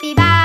Happy Bye!